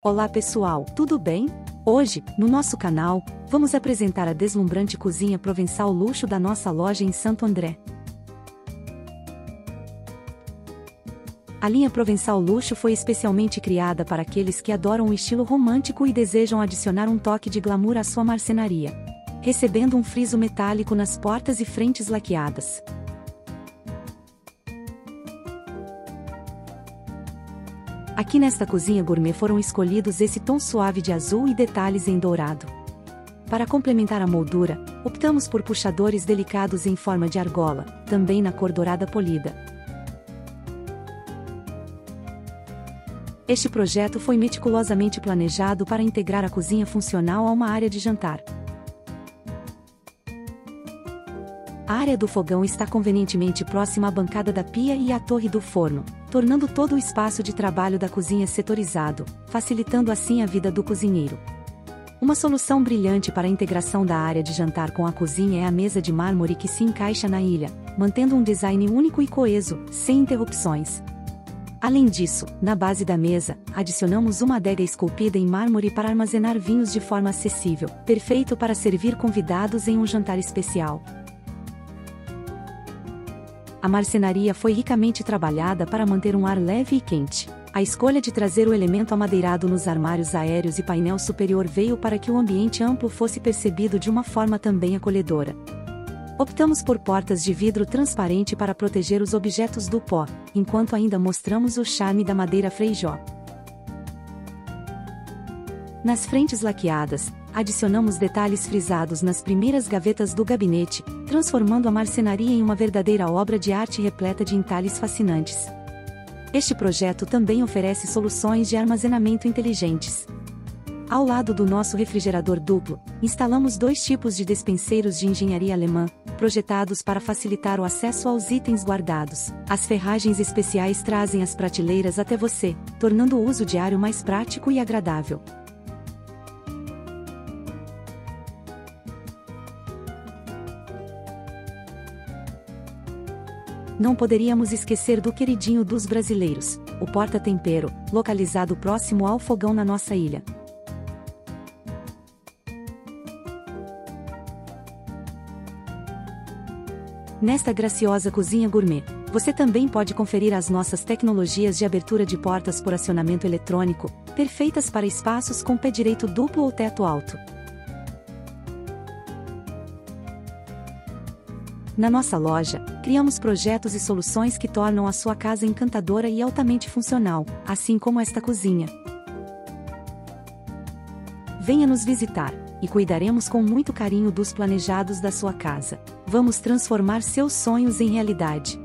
Olá pessoal, tudo bem? Hoje, no nosso canal, vamos apresentar a deslumbrante cozinha provençal luxo da nossa loja em Santo André. A linha Provençal Luxo foi especialmente criada para aqueles que adoram o estilo romântico e desejam adicionar um toque de glamour à sua marcenaria. Recebendo um friso metálico nas portas e frentes laqueadas. Aqui nesta cozinha gourmet foram escolhidos esse tom suave de azul e detalhes em dourado. Para complementar a moldura, optamos por puxadores delicados em forma de argola, também na cor dourada polida. Este projeto foi meticulosamente planejado para integrar a cozinha funcional a uma área de jantar. A área do fogão está convenientemente próxima à bancada da pia e à torre do forno, tornando todo o espaço de trabalho da cozinha setorizado, facilitando assim a vida do cozinheiro. Uma solução brilhante para a integração da área de jantar com a cozinha é a mesa de mármore que se encaixa na ilha, mantendo um design único e coeso, sem interrupções. Além disso, na base da mesa, adicionamos uma adega esculpida em mármore para armazenar vinhos de forma acessível, perfeito para servir convidados em um jantar especial. A marcenaria foi ricamente trabalhada para manter um ar leve e quente. A escolha de trazer o elemento amadeirado nos armários aéreos e painel superior veio para que o ambiente amplo fosse percebido de uma forma também acolhedora. Optamos por portas de vidro transparente para proteger os objetos do pó, enquanto ainda mostramos o charme da madeira Freijó. Nas frentes laqueadas, adicionamos detalhes frisados nas primeiras gavetas do gabinete, transformando a marcenaria em uma verdadeira obra de arte repleta de entalhes fascinantes. Este projeto também oferece soluções de armazenamento inteligentes. Ao lado do nosso refrigerador duplo, instalamos dois tipos de despenseiros de engenharia alemã, projetados para facilitar o acesso aos itens guardados. As ferragens especiais trazem as prateleiras até você, tornando o uso diário mais prático e agradável. Não poderíamos esquecer do queridinho dos brasileiros, o porta-tempero, localizado próximo ao fogão na nossa ilha. Nesta graciosa cozinha gourmet, você também pode conferir as nossas tecnologias de abertura de portas por acionamento eletrônico, perfeitas para espaços com pé direito duplo ou teto alto. Na nossa loja, criamos projetos e soluções que tornam a sua casa encantadora e altamente funcional, assim como esta cozinha. Venha nos visitar, e cuidaremos com muito carinho dos planejados da sua casa. Vamos transformar seus sonhos em realidade.